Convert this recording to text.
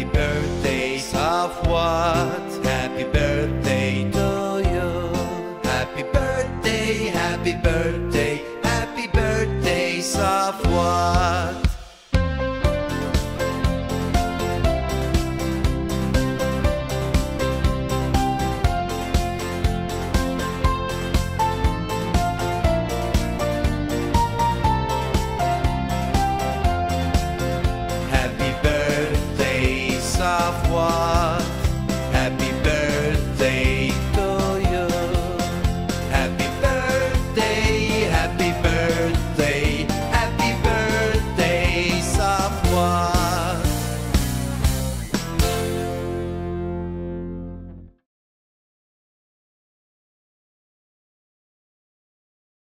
Happy birthday, Safwat. Happy birthday to you. Happy birthday, happy birthday. croire.